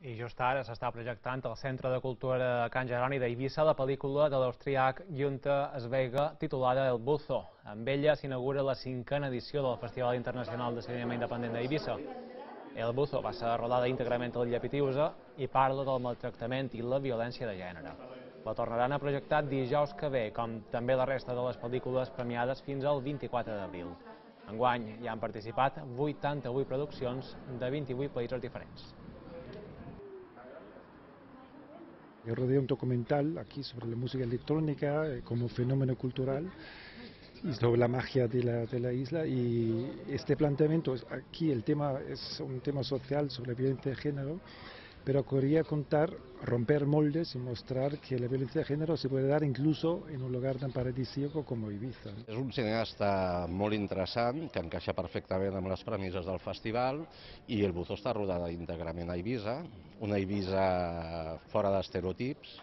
I just ara s'està projectant al Centre de Cultura Can Geroni d'Eivissa la pel·lícula de l'austriac Junta Sveiga titulada El Buzo. Amb ella s'inaugura la cinquena edició del Festival Internacional de Cinema Independent d'Eivissa. El Buzo va ser rodada íntegrament a l'illa Pitiusa i parla del maltractament i la violència de gènere. La tornaran a projectar dijous que ve, com també la resta de les pel·lícules premiades fins al 24 d'abril. Enguany hi han participat 88 produccions de 28 països diferents. Yo rodé un documental aquí sobre la música electrónica eh, como fenómeno cultural y sobre la magia de la, de la isla. Y este planteamiento, aquí el tema es un tema social sobre violencia de género, pero quería contar, romper moldes y mostrar que la violencia de género se puede dar incluso en un lugar tan paradisíaco como Ibiza. És un cineasta molt interessant, que encaixa perfectament amb les premisses del festival, i el Buzo està rodada íntegrament a Eivissa, una Eivissa fora d'estereotips,